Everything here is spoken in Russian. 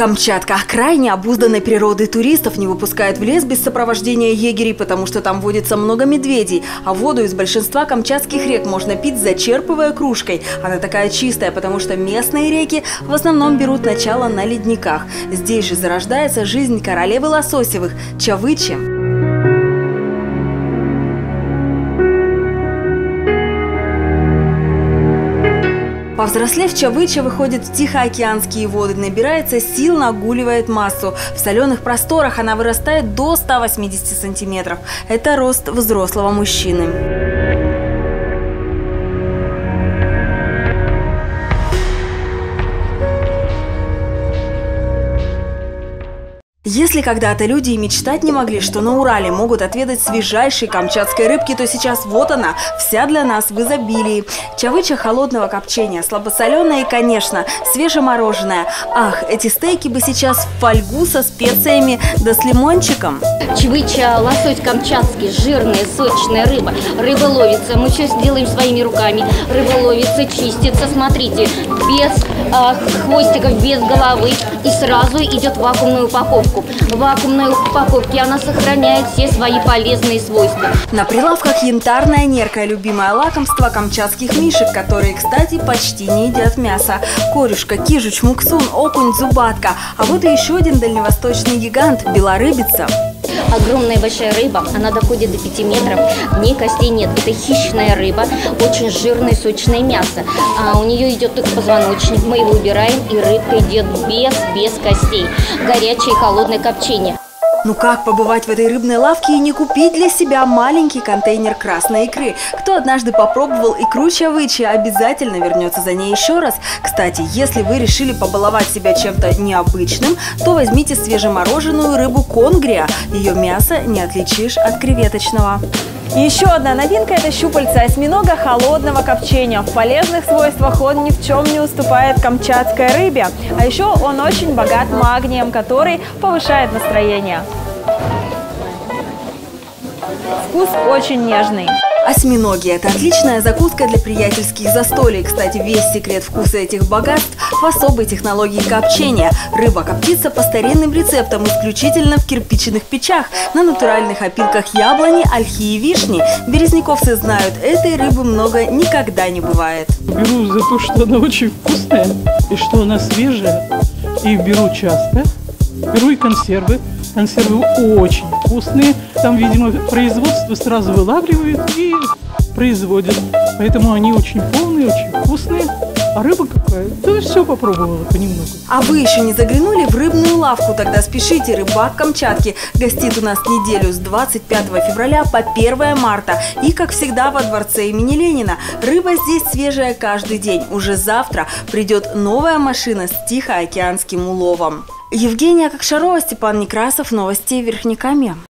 Камчатка – крайне обузданной природы туристов не выпускает в лес без сопровождения егерей, потому что там водится много медведей, а воду из большинства камчатских рек можно пить, зачерпывая кружкой. Она такая чистая, потому что местные реки в основном берут начало на ледниках. Здесь же зарождается жизнь королевы лососевых – Чавычи. Повзрослев, Чавыча выходит в тихоокеанские воды, набирается сил, нагуливает массу. В соленых просторах она вырастает до 180 сантиметров. Это рост взрослого мужчины. Если когда-то люди и мечтать не могли, что на Урале могут отведать свежайшей камчатской рыбки, то сейчас вот она, вся для нас в изобилии. Чавыча холодного копчения, слабосоленая и, конечно, свежемороженое. Ах, эти стейки бы сейчас в фольгу со специями да с лимончиком. Чавыча, лосось камчатский, жирная, сочная рыба. Рыба ловится, мы все сделаем своими руками. Рыба ловится, чистится, смотрите, без э, хвостиков, без головы. И сразу идет в вакуумную упаковку В вакуумной упаковке она сохраняет все свои полезные свойства. На прилавках янтарная нерка – любимое лакомство камчатских мишек, которые, кстати, почти не едят мясо. Корюшка, кижуч, муксун, окунь, зубатка. А вот и еще один дальневосточный гигант – белорыбица. Огромная большая рыба, она доходит до 5 метров, в ней костей нет. Это хищная рыба, очень жирное, сочное мясо. А у нее идет только позвоночник, мы его убираем, и рыбка идет без, без костей. Горячее и холодное копчение. Ну как побывать в этой рыбной лавке и не купить для себя маленький контейнер красной икры? Кто однажды попробовал икру чавычи, обязательно вернется за ней еще раз. Кстати, если вы решили побаловать себя чем-то необычным, то возьмите свежемороженую рыбу конгрия. Ее мясо не отличишь от креветочного. Еще одна новинка – это щупальца осьминога холодного копчения. В полезных свойствах он ни в чем не уступает камчатской рыбе. А еще он очень богат магнием, который повышает настроение. Вкус очень нежный. Осьминоги – это отличная закуска для приятельских застолий. Кстати, весь секрет вкуса этих богатств в особой технологии копчения. Рыба коптится по старинным рецептам исключительно в кирпичных печах, на натуральных опилках яблони, ольхи и вишни. Березняковцы знают, этой рыбы много никогда не бывает. Беру за то, что она очень вкусная и что она свежая. И беру часто. Беру и консервы. Консервы очень вкусные. Там, видимо, производство сразу вылавливают и производят. Поэтому они очень полные, очень вкусные. А рыба какая? Да все попробовала понемногу. А вы еще не заглянули в рыбную лавку? Тогда спешите, рыбак Камчатки гостит у нас неделю с 25 февраля по 1 марта. И, как всегда, во дворце имени Ленина. Рыба здесь свежая каждый день. Уже завтра придет новая машина с тихоокеанским уловом. Евгения Кокшарова, Степан Некрасов, Новости Верхнекамья.